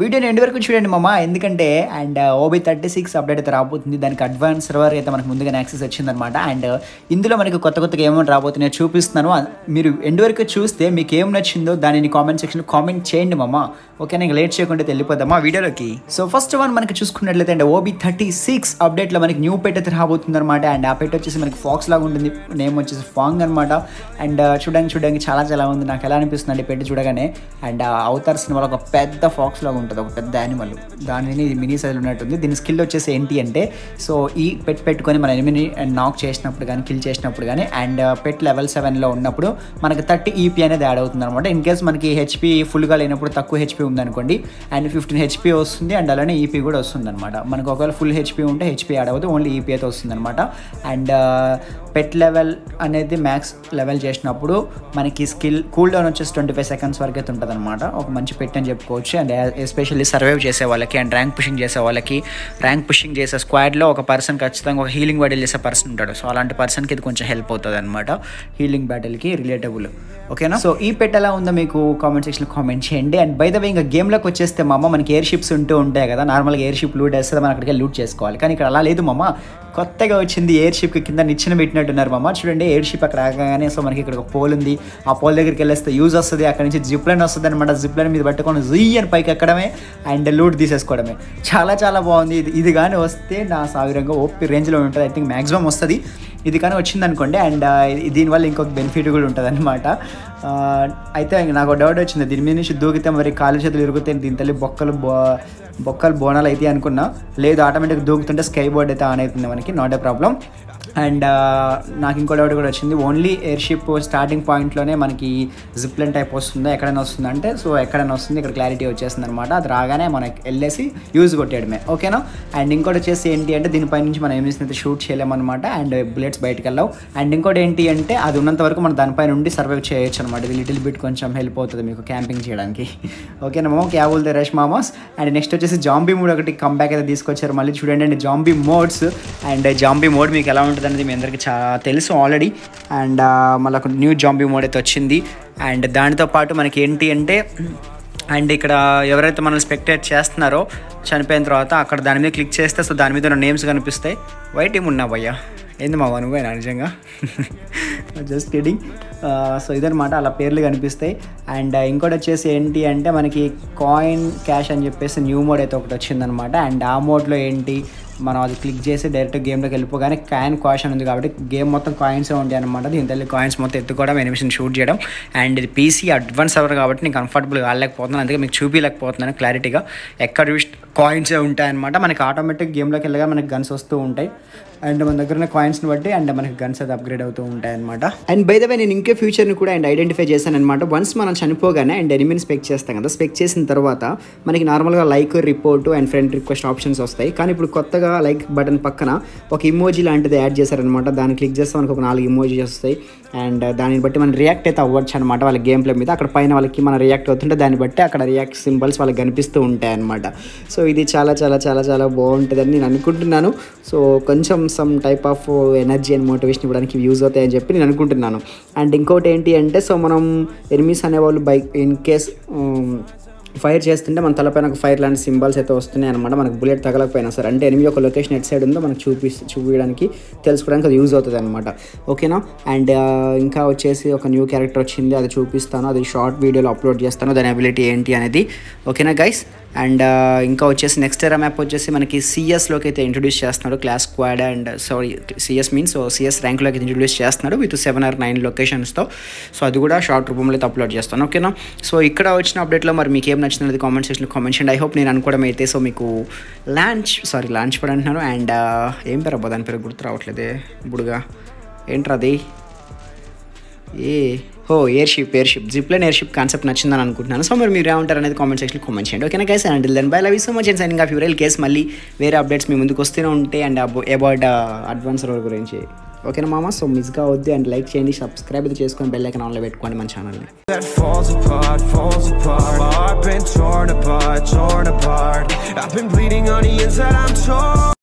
వీడియోని ఎండ్ వరకు చూడండి మామ. ఎందుకంటే and uh, OB thirty six update అయితే రాబోతుంది. దానికి అడ్వాన్స్ సర్వర్ అయితే మనకు ముందుగానే యాక్సెస్ వచ్చిందనమాట. అండ్ ఇందులో మనకి కొత్త కొత్తగా ఏమేమి రాబోతున్నాయో చూపిస్తున్నాను. మీరు ఎండ్ వరకు చూస్తే మీకు ఏం నచ్చిందో దానిని కామెంట్ సెక్షన్లో కామెంట్ చేయండి మామ. ఓకే నేను లేట్ చేయకుండా వెళ్ళిపోదామా వీడియోలోకి? సో ఫస్ట్ వన్ మనకి చూసుకున్నట్లయితే అండ్ ఓబీ థర్టీ సిక్స్ అప్డేట్లో మనకి న్యూ పెట్ అయితే రాబోతుంది అనమాట అండ్ ఆ పెట్ వచ్చేసి మనకి ఫాక్స్ లాగా ఉంటుంది. నేమ్ వచ్చేసి ఫాంగ్ అనమాట. అండ్ uh, చూడడానికి చూడడానికి చాలా చాలా ఉంది. నాకు ఎలా అనిపిస్తుంది అండి పెట్టి చూడగానే. అండ్ uh, అవతార్ సినిమాలో ఒక పెద్ద ఫాక్స్ లాగా ఉంటుంది ఒక పెద్ద యానిమల్ దానిని మినీ సైజులు ఉన్నట్టుంది. దీని స్కిల్ వచ్చేసి ఏంటి అంటే సో ఈ పెట్ పెట్టుకొని మన ఎనిమిని నాక్ చేసినప్పుడు కానీ కిల్ చేసినప్పుడు కానీ అండ్ పెట్ లెవెల్ సెవెన్లో ఉన్నప్పుడు మనకి థర్టీ ఈపీ అనేది యాడ్ అవుతుంది అనమాట ఇన్ కేస్ మనకి హెచ్పి ఫుల్గా లేనప్పుడు తక్కువ హెచ్పి ఉందనుకోండి అండ్ ఫిఫ్టీన్ హెచ్పి వస్తుంది అండ్ అలానే ఈపీ కూడా వస్తుంది అనమాట మనకు ఒకవేళ ఫుల్ హెచ్పి ఉంటే హెచ్పి యాడ్ అవుతుంది ఓన్లీ ఈపీ అయితే వస్తుంది అనమాట అండ్ పెట్ uh, లెవెల్ అనేది మ్యాక్స్ లెవెల్ చేసినప్పుడు మనకి స్కిల్ కూల్ డౌన్ వచ్చేసి ట్వంటీ ఫైవ్ సెకండ్స్ వరకు అయితే ఉంటుంది అనమాట ఒక మంచి పెట్ అని చెప్పుకోవచ్చు. అండ్ ఎస్పెషల్లీ సర్వైవ్ చేసే వాళ్ళకి అండ్ ర్యాంక్ పుషింగ్ చేసే వాళ్ళకి ర్యాంక్ పుషింగ్ చేసే స్క్వాడ్లో ఒక పర్సన్ ఖచ్చితంగా ఒక హీలింగ్ బ్యాటిల్ చేసే పర్సన్ ఉంటాడు. సో అలాంటి పర్సన్కి ఇది కొంచెం హెల్ప్ అవుతుంది అనమాట హీలింగ్ బ్యాటిల్కి రిలేటబుల్. ఓకేనా? సో ఈ పెట్ ఎలా ఉందో మీకు కామెంట్ సెక్షన్లో కామెంట్ చేయండి. అండ్ బై ద వే ఇంకా గేమ్లోకి వచ్చేస్తే మామ మనకి ఎయిర్ షిప్స్ ఉంటూ ఉంటాయి కదా నార్మల్గా ఎయిర్ షిప్ లూట్ వేస్తే మనం అక్కడికి లూట్ చేసుకోవాలి. కానీ ఇక్కడ అలా లేదు మామ. కొత్తగా వచ్చింది ఎయిర్ షిప్కి కింద నిచ్చెన పెట్టినట్టున్నారు మామ. చూడండి ఎయిర్ షిప్ అక్కడ ఆగగానే సో మనకి ఇక్కడ ఒక పోల్ ఉంది. ఆ పోల్ దగ్గరికి వెళ్ళేస్తే యూజ్ వస్తుంది. అక్కడ నుంచి జిప్ లైన్ వస్తుంది అనమాట జిప్ లైన్ మీద పట్టుకొని జుయ్ అని పైకి ఎక్కడమే అండ్ లూట్ తీసేసుకోవడమే. చాలా చాలా బాగుంది. ఇది ఇది కానీ వస్తే నా సావిరంగా ఓపి రేంజ్లో ఉంటుంది. ఐ థింక్ మ్యాక్సిమం వస్తుంది. ఇది కానీ వచ్చింది అనుకోండి అండ్ దీనివల్ల ఇంకొక బెనిఫిట్ కూడా ఉంటుంది అనమాట అయితే నాకు డౌట్ వచ్చింది. దీని మీద నుంచి దూకితే మరి కాలు చేతులు ఇరుగుతాయి దీని తల్లి బొక్కలు బో బొక్కలు బోనాలు అయితే అనుకున్నా. లేదు ఆటోమేటిక్ దూకుతుంటే స్కై బోర్డ్ అయితే ఆన్ అవుతుంది మనకి నాట్ ఏ ప్రాబ్లం అండ్ నాకు ఇంకో డౌట్ కూడా వచ్చింది. ఓన్లీ ఎయిర్షిప్ స్టార్టింగ్ పాయింట్లోనే మనకి జిప్లెన్ టైప్ వస్తుందా ఎక్కడైనా వస్తుందా అంటే సో ఎక్కడైనా వస్తుంది ఇక్కడ క్లారిటీ వచ్చేస్తుంది అనమాట అది రాగానే మనకి వెళ్ళేసి యూజ్ కొట్టేయడమే. ఓకేనా అండ్ ఇంకోటి వచ్చేసి ఏంటి అంటే దీనిపై నుంచి మనం ఏమి అయితే షూట్ చేయలేమన్నమాట. అండ్ బుల్లెట్స్ బయటకు వెళ్ళావు. అండ్ ఇంకోటి ఏంటి అంటే అది ఉన్నంత వరకు మనం దానిపై నుండి సర్వైవ్ చేయొచ్చు అనమాట ఇది లిటిల్ బిట్ కొంచెం హెల్ప్ అవుతుంది మీకు క్యాంపింగ్ చేయడానికి. ఓకేనా మామ క్యాబుల్ ద రష్ మామోస్. అండ్ నెక్స్ట్ వచ్చేసి జాంబీ మోడ్ ఒకటి కంబ్యాక్ అయితే తీసుకొచ్చారు. మళ్ళీ చూడండి and zombie modes and zombie mode మీకు ఎలా ఉంటుంది అనేది మీ అందరికీ చాలా తెలుసు ఆల్రెడీ అండ్ మళ్ళీ ఒక న్యూ జాంబీ మోడ్ అయితే వచ్చింది. అండ్ దానితో పాటు మనకి ఏంటి అంటే అండ్ ఇక్కడ ఎవరైతే మనం స్పెక్టేట్ చేస్తున్నారో చనిపోయిన తర్వాత అక్కడ దాని మీద క్లిక్ చేస్తే సో దాని మీద ఉన్న నేమ్స్ కనిపిస్తాయి. వైట్ ఏమి ఉన్నావు భయ్యా ఏంది మా నువ్వేనా నిజంగా? జస్ట్ కిడింగ్ సో ఇదనమాట అలా పేర్లు కనిపిస్తాయి. అండ్ uh, ఇంకోటి వచ్చేసి ఏంటి అంటే మనకి కాయిన్ క్యాష్ అని చెప్పేసి న్యూ మోడ్ అయితే ఒకటి వచ్చిందనమాట అండ్ ఆ మోడ్లో ఏంటి మనం అది క్లిక్ చేసి డైరెక్ట్ గేమ్లోకి వెళ్ళిపోగానే కాయిన్ కాయిన్ ఉంది కాబట్టి గేమ్ మొత్తం కాయిన్స్ ఉంటాయి అనమాట దీని తల్లి కాయిన్స్ మొత్తం ఎత్తుకోవడం ఎనిమిషన్ షూట్ చేయడం. అండ్ ఇది పీసీ అడ్వాన్స్ అవర్ కాబట్టి నేను కంఫర్టబుల్ కాలేకపోతున్నాను అందుకే మీకు చూపించలేకపోతున్నాను క్లారిటీగా ఎక్కడ చూసి కాయిన్స్ ఉంటాయన్నమాట. మనకి ఆటోమేటిక్ గేమ్లోకి వెళ్ళగా మనకి గన్స్ వస్తూ ఉంటాయి. అండ్ మన దగ్గర కాయిన్ పాయింట్స్ని బట్టి అండ్ మనకి గన్స్ అది అప్గ్రేడ్ అవుతూ ఉంటాయి అనమాట అండ్ బై ద వే నేను ఇంకే ఫ్యూచర్ని కూడా అండ్ ఐడెంటిఫై చేశాను అనమాట వన్స్ మనం చనిపోగానే అండ్ ఎనిమిని స్పెక్ చేస్తాం కదా స్పెక్ చేసిన తర్వాత మనకి నార్మల్గా like report and friend request options వస్తాయి. కానీ ఇప్పుడు కొత్తగా లైక్ బటన్ పక్కన ఒక ఇమోజీ లాంటిది యాడ్ చేశారనమాట దాన్ని క్లిక్ చేస్తే మనకు ఒక నాలుగు ఇమోజీస్ వస్తాయి. అండ్ దాన్ని బట్టి మనం రియాక్ట్ అయితే అవ్వచ్చు అనమాట వాళ్ళ గేమ్ ప్లే మీద అక్కడ పైన వాళ్ళకి మనం రియాక్ట్ అవుతుంటే దాన్ని బట్టి అక్కడ రియాక్ట్ సింబల్స్ వాళ్ళకి కనిపిస్తూ ఉంటాయి అనమాట సో ఇది చాలా చాలా చాలా చాలా బాగుంటుందని నేను అనుకుంటున్నాను. సో కొంచెం some type of energy and motivation ఇవ్వడానికి యూజ్ అవుతాయని చెప్పి నేను అనుకుంటున్నాను. అండ్ ఇంకోటి ఏంటి అంటే సో మనం ఎనిమిస్ అనేవాళ్ళు బైక్ ఇన్ కేస్ ఫైర్ చేస్తుంటే మన తలపైన ఒక ఫైర్ లాంటి సింబల్స్ అయితే వస్తున్నాయి అనమాట మనకు బుల్లెట్ తగలకపోయినా సరే. అంటే ఎనిమిది ఒక లొకేషన్ ఎట్ సైడ్ ఉందో మనకు చూపి చూపించడానికి తెలుసుకోవడానికి అది యూజ్ అవుతుంది అనమాట ఓకేనా అండ్ ఇంకా వచ్చేసి ఒక న్యూ క్యారెక్టర్ వచ్చింది. అది చూపిస్తాను. అది షార్ట్ వీడియోలో అప్లోడ్ చేస్తాను. దాని అబిలిటీ ఏంటి అనేది. ఓకేనా గైస్ అండ్ ఇంకా వచ్చేసి నెక్స్ట్ ఎరా మ్యాప్ వచ్చేసి మనకి సిఎస్లోకి అయితే ఇంట్రొడ్యూస్ చేస్తున్నాడు class squad and sorry CS means so CS ర్యాంక్లోకి introduce చేస్తున్నాడు విత్ సెవెన్ ఆర్ నైన్ లొకేషన్స్తో సో అది కూడా షార్ట్ రూపంలో అయితే అప్లోడ్ చేస్తాను ఓకేనా సో ఇక్కడ వచ్చిన అప్డేట్లో మరి మీకు ఏం నచ్చింది కామెంట్ సెక్షన్లో కామెంట్ చేయండి. ఐ హోప్ నేను అనుకోవడం అయితే సో మీకు లాంచ్ సారీ లాంచ్ పడి అంటున్నాను. అండ్ ఏం పేరు అబ్బా దాని పేరు గుర్తు రావట్లేదే ఇప్పుడుగా అది? ఏ? హో airship airship zipline airship concept నచ్చిందని అనుకుంటున్నాను. సో మరి మీరు ఏమంటారు అనేది కామెంట్ సెక్షన్లో కామెంట్ చేయండి. ఓకేనా guys and then bye love so much and signing off Ural కేస్ మళ్ళీ వేరే అప్డేట్స్ మీ ముందుకు వస్తూనే ఉంటాయి. అండ్ అబౌట్ అడ్వాన్స్ రోల్ గురించి. ఓకేనా మామ? సో మిస్ కావద్దు అండ్ లైక్ చేయండి. సబ్స్క్రైబ్ అయితే చేసుకొని బెల్ ఐకన్ ఆన్లో పెట్టుకోండి మన ఛానల్ని torn apart, torn apart. I've been bleeding on the inside, I'm torn.